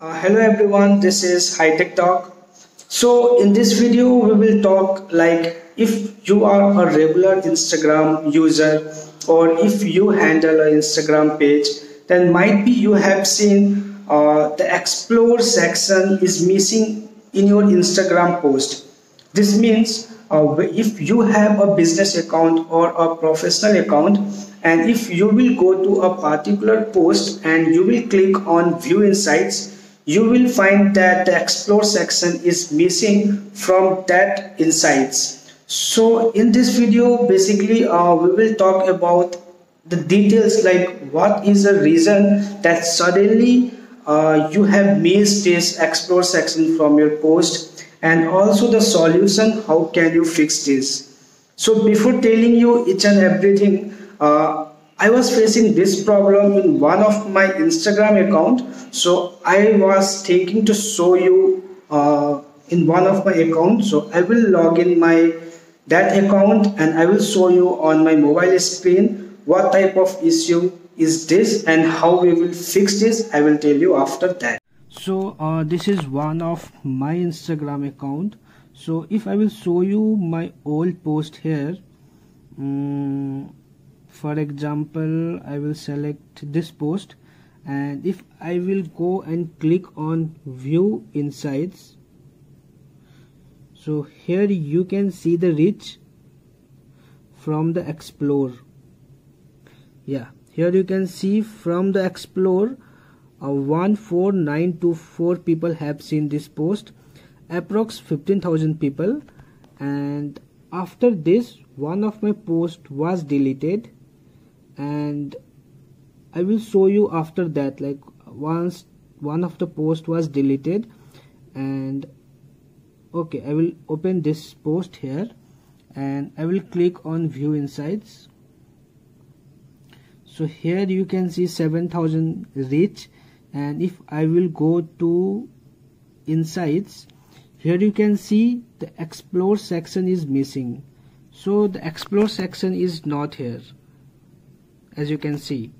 Uh, hello everyone, this is HiTech Talk. So in this video, we will talk like if you are a regular Instagram user or if you handle an Instagram page, then might be you have seen uh, the explore section is missing in your Instagram post. This means uh, if you have a business account or a professional account and if you will go to a particular post and you will click on view insights you will find that the explore section is missing from that insights. So in this video basically uh, we will talk about the details like what is the reason that suddenly uh, you have missed this explore section from your post and also the solution how can you fix this? So before telling you each and everything uh, I was facing this problem in one of my Instagram account. So I was thinking to show you uh, in one of my accounts so I will log in my that account and I will show you on my mobile screen what type of issue is this and how we will fix this. I will tell you after that. So uh, this is one of my Instagram account. So if I will show you my old post here um, for example I will select this post and if I will go and click on view insights so here you can see the reach from the explore. Yeah here you can see from the explore uh, 14924 people have seen this post approx 15000 people and after this one of my post was deleted and I will show you after that like once one of the post was deleted. And okay I will open this post here. And I will click on view insights. So here you can see 7000 reach. And if I will go to insights here you can see the explore section is missing. So the explore section is not here as you can see.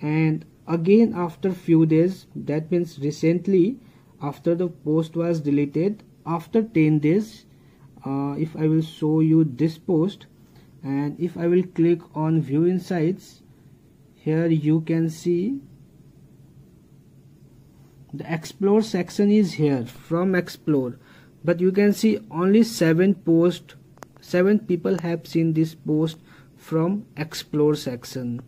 And again after few days that means recently after the post was deleted after 10 days uh, if I will show you this post and if I will click on view insights here you can see the explore section is here from explore. But you can see only seven post seven people have seen this post from explore section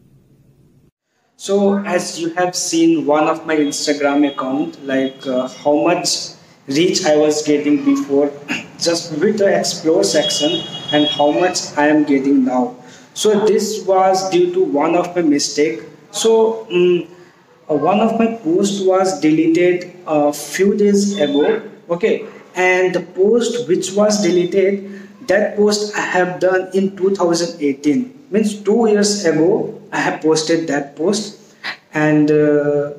so as you have seen one of my Instagram account, like uh, how much reach I was getting before just with the explore section and how much I am getting now. So this was due to one of my mistake. So um, one of my post was deleted a few days ago. Okay, and the post which was deleted, that post I have done in 2018 means two years ago I have posted that post. And uh,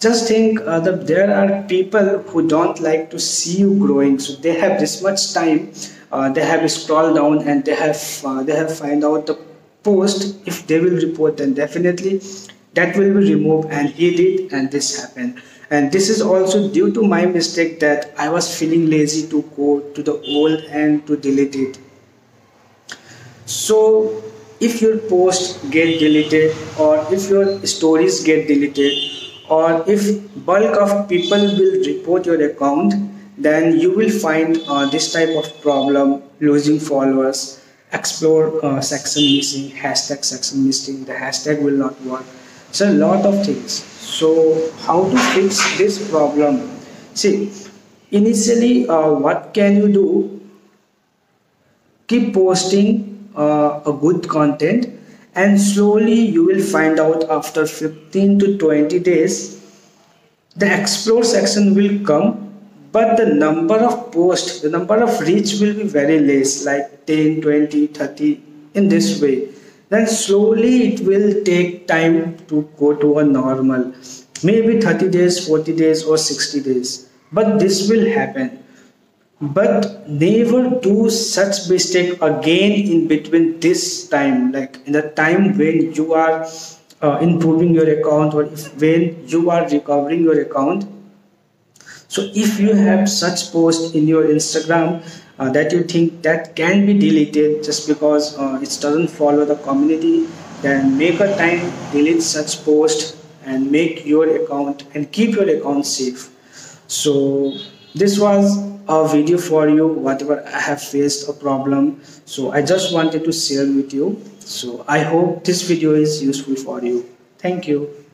just think uh, that there are people who don't like to see you growing. So they have this much time uh, they have scrolled down and they have uh, they have find out the post. If they will report then definitely that will be removed and he did and this happened. And this is also due to my mistake that i was feeling lazy to go to the old and to delete it. So if your post get deleted or if your stories get deleted or if bulk of people will report your account then you will find uh, this type of problem losing followers explore uh, section missing hashtag section missing the hashtag will not work so a lot of things. So how to fix this problem? See initially uh, what can you do? Keep posting uh, a good content and slowly you will find out after 15 to 20 days the explore section will come but the number of posts the number of reach will be very less like 10 20 30 in this way then slowly it will take time to go to a normal. Maybe 30 days 40 days or 60 days. But this will happen. But never do such mistake again in between this time. Like in the time when you are uh, improving your account or if when you are recovering your account so if you have such post in your instagram uh, that you think that can be deleted just because uh, it doesn't follow the community then make a time delete such post and make your account and keep your account safe. So this was a video for you whatever i have faced a problem. So i just wanted to share with you. So i hope this video is useful for you. Thank you